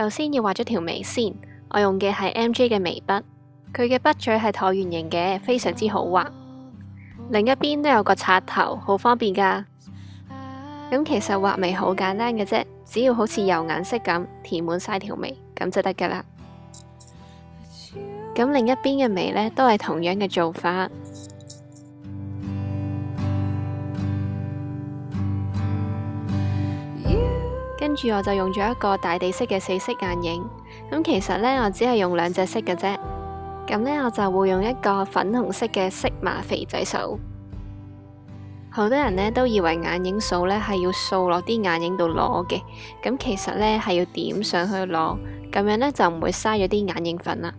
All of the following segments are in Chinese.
首先要画咗条眉先，我用嘅系 M J 嘅眉笔，佢嘅笔嘴系椭圆形嘅，非常之好画。另一边都有个刷头，好方便噶。咁其实画眉好简单嘅啫，只要好似油颜色咁填满晒条眉，咁就得噶啦。咁另一边嘅眉呢，都系同样嘅做法。我就用咗一个大地色嘅四色眼影，咁其实呢，我只系用两只色嘅啫，咁呢，我就会用一个粉红色嘅色麻肥仔手，好多人呢都以为眼影扫呢系要扫落啲眼影度攞嘅，咁其实呢系要点上去攞，咁样呢就唔会嘥咗啲眼影粉啦。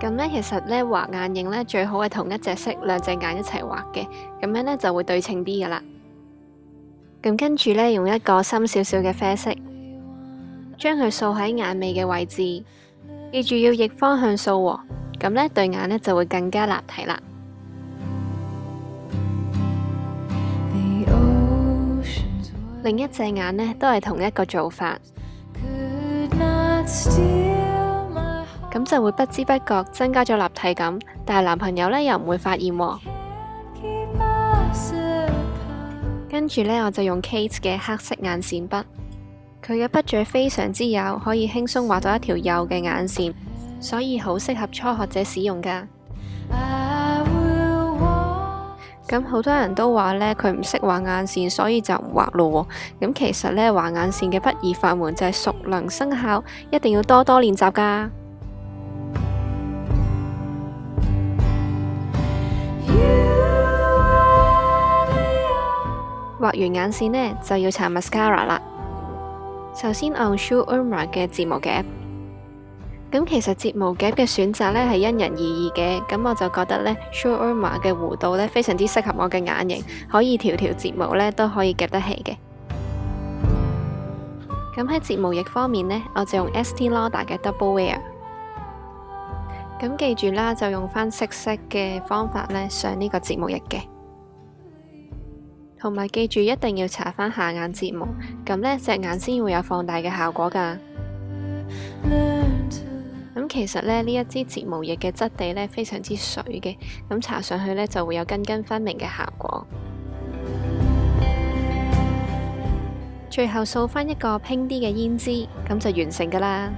咁咧，其实咧画眼影咧最好系同一只色，两只眼一齐画嘅，咁样咧就会对称啲噶啦。咁跟住咧用一个深少少嘅啡色，将佢扫喺眼尾嘅位置，记住要逆方向扫喎。咁咧对眼咧就会更加立体啦。另一只眼咧都系同一个做法。咁就会不知不觉增加咗立体感，但系男朋友呢又唔会发现。跟住呢，我就用 Kate 嘅黑色眼线笔，佢嘅笔嘴非常之幼，可以轻松画到一条幼嘅眼线，所以好适合初学者使用噶。咁好多人都话呢，佢唔识画眼线，所以就唔画咯。咁其实呢，画眼线嘅不易法门就系熟能生巧，一定要多多练习噶。画完眼线呢，就要搽 mascara 啦。首先按用 Shu Uemura 嘅睫毛夹，咁其实睫毛夹嘅选择咧系因人而异嘅，咁我就觉得咧 Shu Uemura 嘅弧度咧非常之适合我嘅眼型，可以条条睫毛咧都可以夹得起嘅。咁喺睫毛液方面咧，我就用 St Lauder 嘅 Double Wear。咁记住啦，就用翻色色嘅方法咧上呢个睫毛液嘅。同埋，记住一定要搽翻下眼睫毛，咁呢只眼先会有放大嘅效果噶。咁其实咧呢一支睫毛液嘅质地咧非常之水嘅，咁搽上去咧就会有根根分明嘅效果。最后扫翻一个拼啲嘅胭脂，咁就完成噶啦。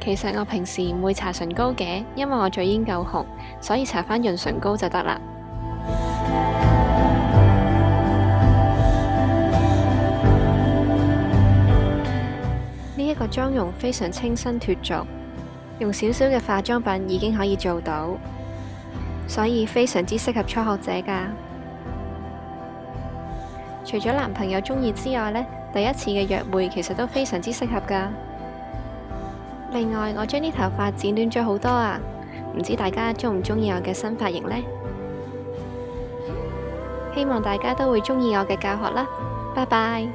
其实我平时唔会搽唇膏嘅，因为我嘴烟够红，所以搽翻润唇膏就得啦。个妆容非常清新脱俗，用少少嘅化妆品已经可以做到，所以非常之适合初学者噶。除咗男朋友中意之外呢第一次嘅约会其实都非常之适合噶。另外，我将啲头发剪短咗好多啊，唔知大家中唔中意我嘅新发型呢？希望大家都会中意我嘅教学啦，拜拜。